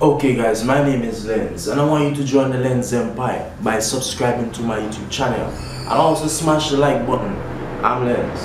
Okay guys, my name is Lenz and I want you to join the Lenz Empire by subscribing to my YouTube channel and also smash the like button. I'm Lenz.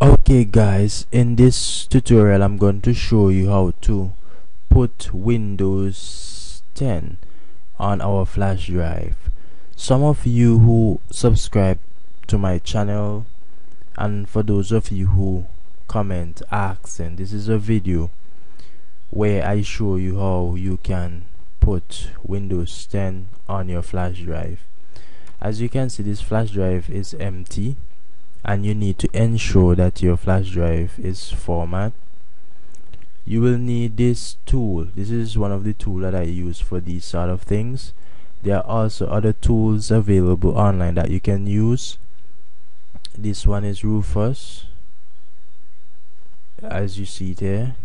Okay guys, in this tutorial I'm going to show you how to put Windows 10 on our flash drive. Some of you who subscribe to my channel and for those of you who comment asking this is a video where I show you how you can put Windows 10 on your flash drive. As you can see this flash drive is empty and you need to ensure that your flash drive is format you will need this tool. This is one of the tools that I use for these sort of things. There are also other tools available online that you can use. This one is Rufus. As you see there.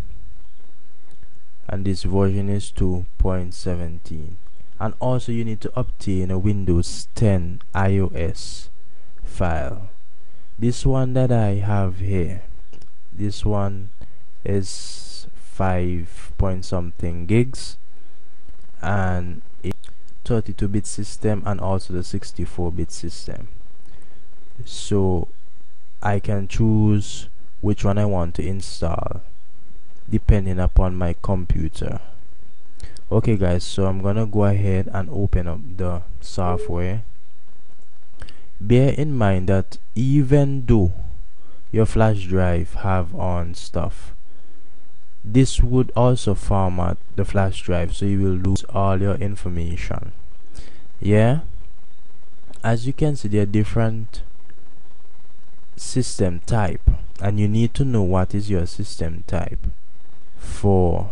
And this version is 2.17 and also you need to obtain a Windows 10 ISO file. This one that I have here. This one is 5 point something gigs and a 32 bit system and also the 64 bit system. So I can choose which one I want to install depending upon my computer. Okay guys so I'm gonna go ahead and open up the software. Bear in mind that even though your flash drive have on stuff this would also format the flash drive so you will lose all your information. Yeah? As you can see there are different system type and you need to know what is your system type for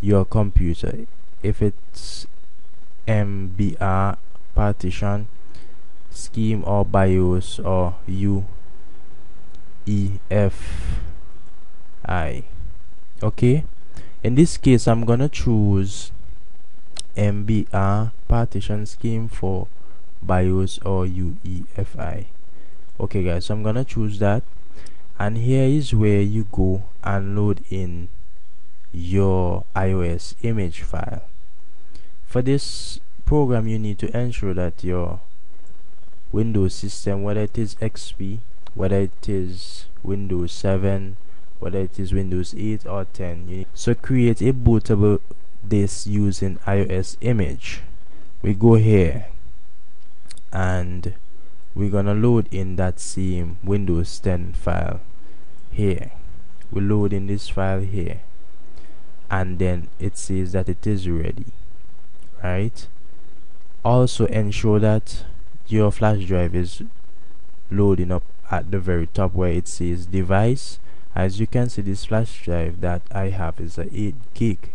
your computer. If it's MBR partition scheme or BIOS or UEFI okay? In this case I'm gonna choose MBR partition scheme for BIOS or UEFI okay guys so I'm gonna choose that. And here is where you go and load in your ISO image file. For this program you need to ensure that your Windows system whether it is XP whether it is Windows 7 whether it is Windows 8 or 10 so create a bootable disk using ISO image. We go here and we're gonna load in that same Windows 10 file here. We load in this file here and then it says that it is ready right? Also ensure that your flash drive is loading up at the very top where it says device as you can see this flash drive that I have is a 8 gig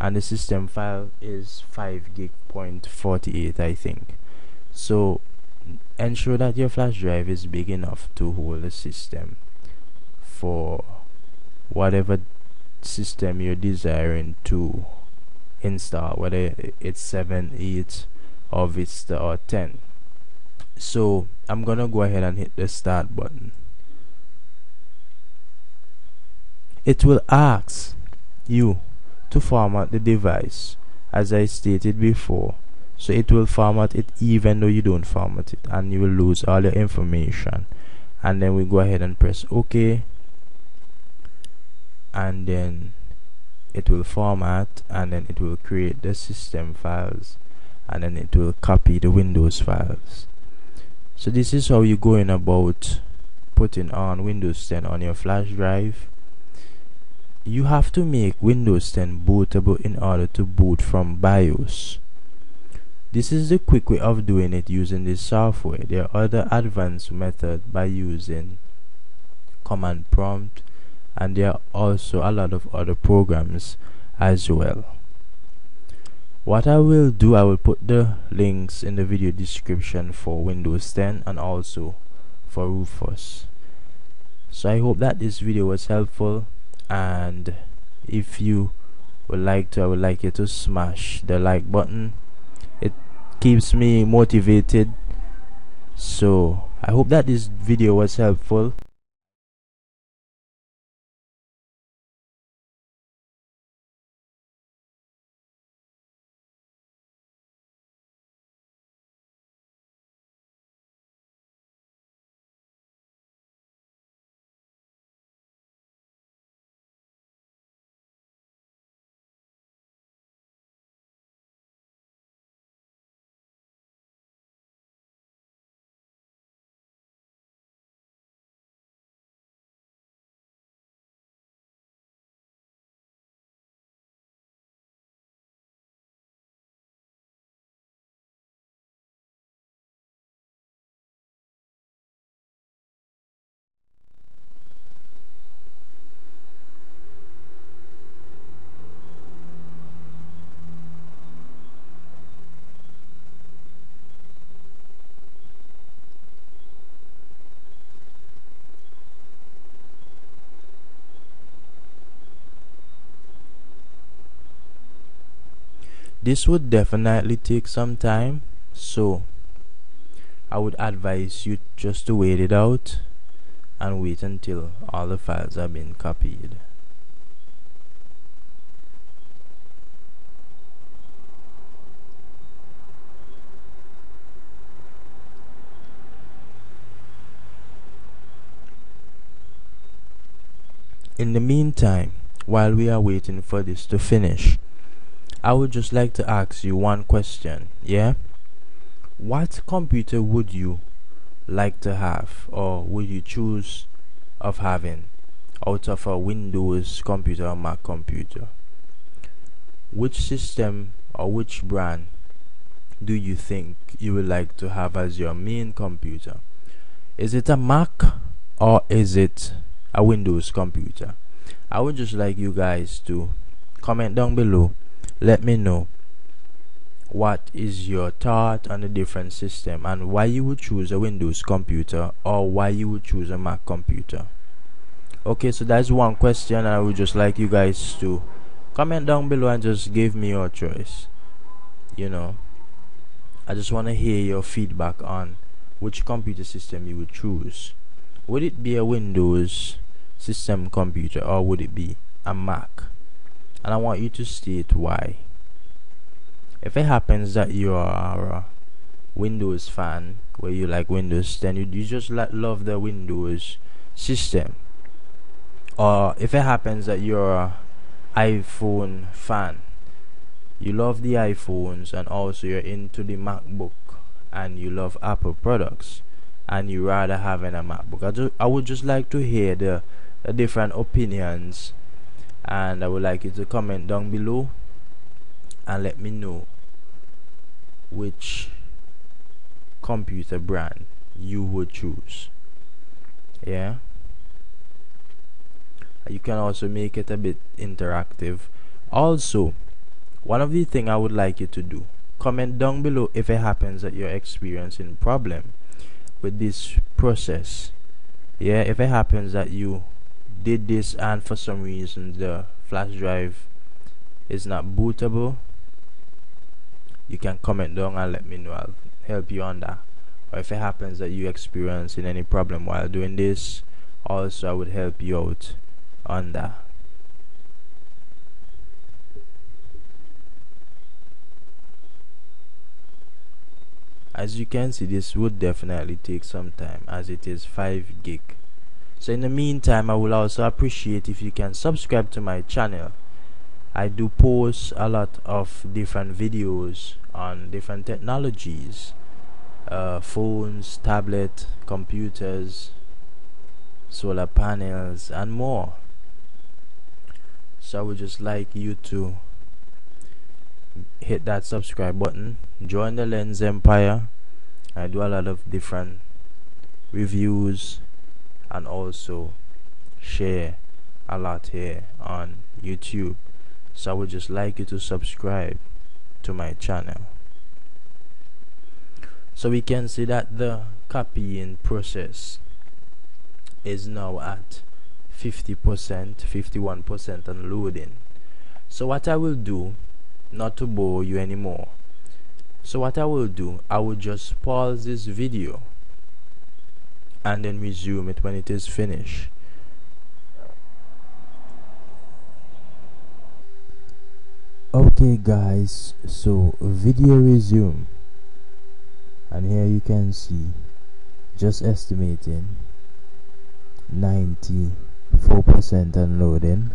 and the system file is 5 gig point 48 I think. So ensure that your flash drive is big enough to hold the system for whatever system you're desiring to install whether it's 7 8 or Vista or 10 so I'm gonna go ahead and hit the start button it will ask you to format the device as I stated before. So it will format it even though you don't format it and you will lose all your information. And then we go ahead and press OK. And then it will format and then it will create the system files and then it will copy the Windows files. So this is how you're going about putting on Windows 10 on your flash drive you have to make Windows 10 bootable in order to boot from BIOS. This is the quick way of doing it using this software. There are other advanced methods by using command prompt and there are also a lot of other programs as well. What I will do, I will put the links in the video description for Windows 10 and also for Rufus. So I hope that this video was helpful and if you would like to I would like you to smash the like button. It keeps me motivated. So i hope that this video was helpful this would definitely take some time so I would advise you just to wait it out and wait until all the files have been copied. In the meantime, while we are waiting for this to finish, I would just like to ask you one question, yeah? What computer would you like to have or would you choose of having out of a Windows computer or Mac computer? Which system or which brand do you think you would like to have as your main computer? Is it a Mac or is it a Windows computer? I would just like you guys to comment down below let me know what is your thought on the different system and why you would choose a Windows computer or why you would choose a Mac computer. Okay, so that's one question I would just like you guys to comment down below and just give me your choice. You know, I just want to hear your feedback on which computer system you would choose. Would it be a Windows system computer or would it be a Mac? And I want you to state why. If it happens that you are a Windows fan, where you like Windows, then you, you just like love the Windows system. Or if it happens that you're a iPhone fan, you love the iPhones and also you're into the MacBook and you love Apple products and you rather having a MacBook. I, just, I would just like to hear the, the different opinions and I would like you to comment down below and let me know which computer brand you would choose. Yeah? You can also make it a bit interactive. Also one of the thing I would like you to do comment down below if it happens that you're experiencing problem with this process. Yeah? If it happens that you did this and for some reason the flash drive is not bootable you can comment down and let me know. I'll help you on that. Or if it happens that you experiencing any problem while doing this also I would help you out on that. As you can see this would definitely take some time as it is 5 gig so in the meantime i will also appreciate if you can subscribe to my channel. I do post a lot of different videos on different technologies uh, phones tablet computers solar panels and more. So i would just like you to hit that subscribe button join the Lenz empire. I do a lot of different reviews and also share a lot here on YouTube. So I would just like you to subscribe to my channel. So we can see that the copying process is now at 50% 51% unloading so what I will do not to bore you anymore. So what I will do I will just pause this video and then resume it when it is finished. Okay guys so video resume. And here you can see just estimating 94% unloading.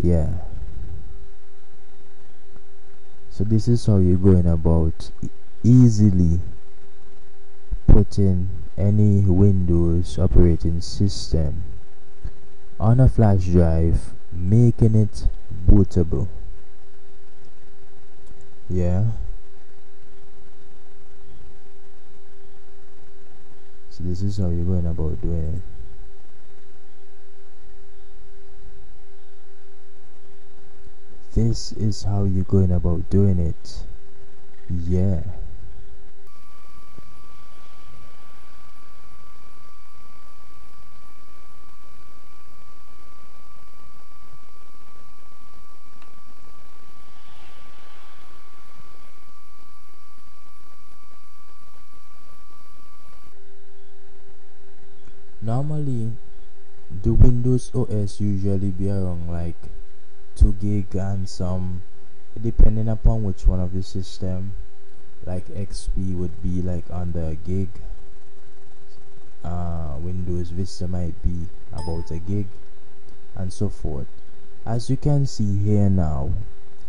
Yeah. So this is how you're going about easily putting any Windows operating system on a flash drive making it bootable. Yeah. So this is how you're going about doing it. This is how you're going about doing it. Yeah normally the windows os usually be around like 2 gig and some depending upon which one of the system like xp would be like under a gig. Uh, windows vista might be about a gig and so forth. As you can see here now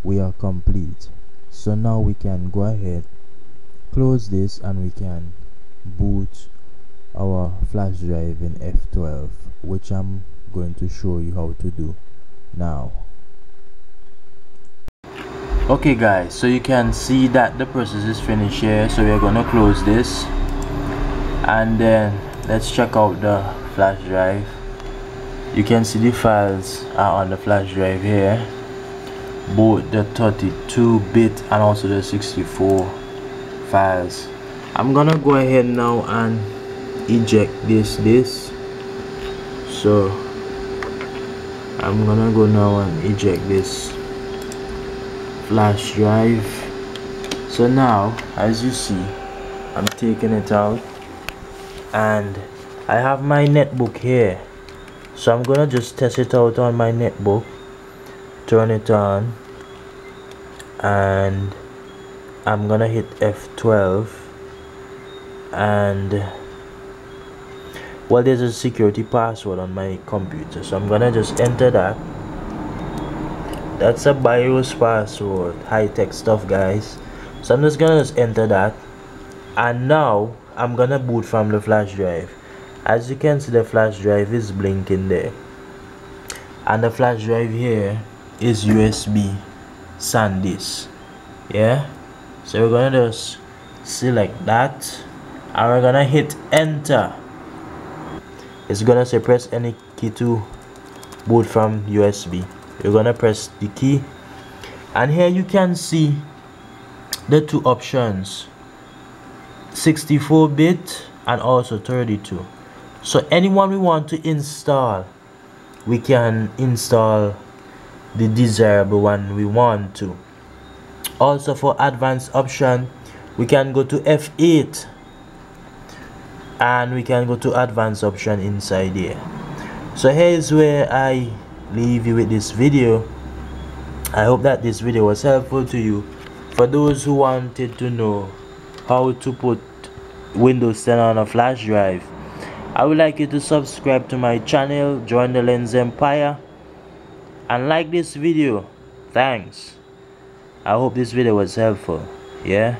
we are complete. So now we can go ahead close this and we can boot our flash drive in F12 which I'm going to show you how to do now. Okay guys so you can see that the process is finished here. So we're gonna close this and then let's check out the flash drive. You can see the files are on the flash drive here. Both the 32 bit and also the 64 files. I'm gonna go ahead now and eject this this. So I'm gonna go now and eject this flash drive. So now as you see I'm taking it out. And I have my netbook here. So I'm gonna just test it out on my netbook. Turn it on. And I'm gonna hit F12 and well there's a security password on my computer so I'm gonna just enter that. That's a BIOS password high-tech stuff guys. So I'm just gonna just enter that. And now I'm gonna boot from the flash drive. As you can see the flash drive is blinking there. And the flash drive here is USB SanDisk. Yeah? So we're gonna just select that. And we're gonna hit enter it's gonna say press any key to boot from USB you're gonna press the key. And here you can see the two options. 64 bit and also 32 so anyone we want to install we can install the desirable one we want to. Also for advanced option we can go to F8 and we can go to advanced option inside here. So here's where i leave you with this video. I hope that this video was helpful to you. For those who wanted to know how to put windows 10 on a flash drive i would like you to subscribe to my channel join the Lenz empire and like this video. Thanks. I hope this video was helpful. Yeah